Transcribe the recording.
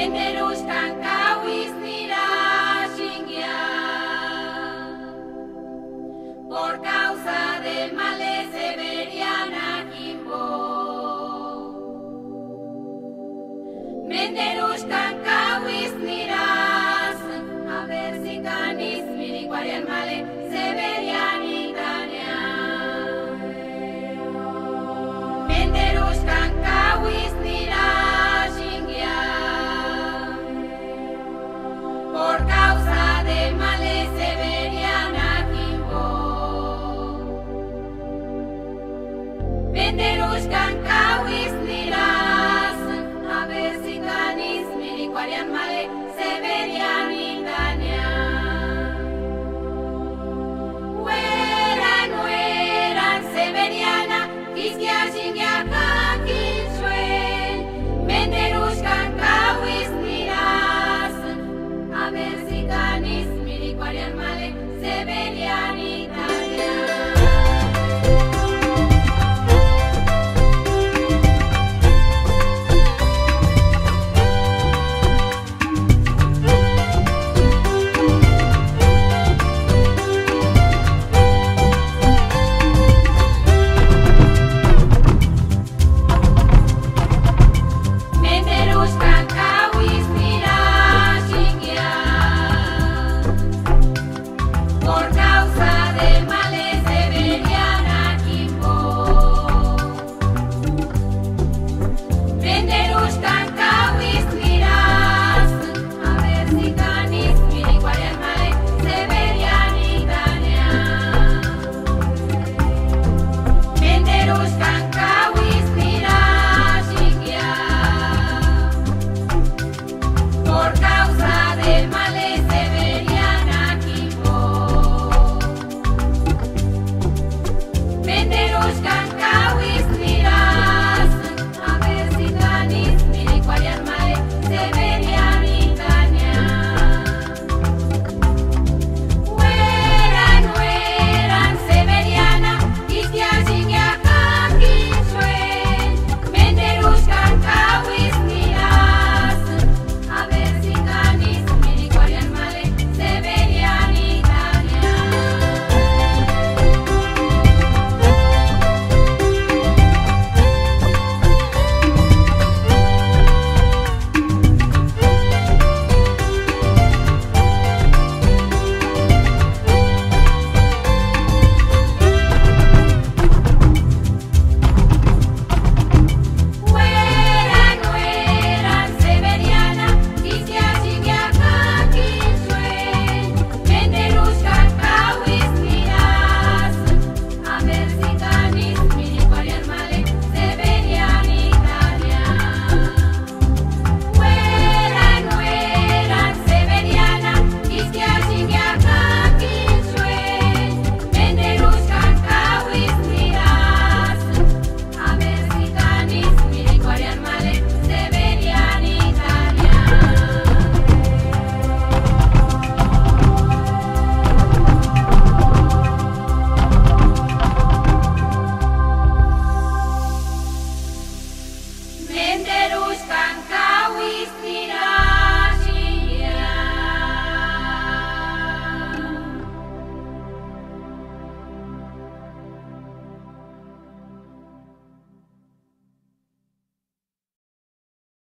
Enterus cancauis Kushkan kawis nilas, abesikan ismini kwalian male.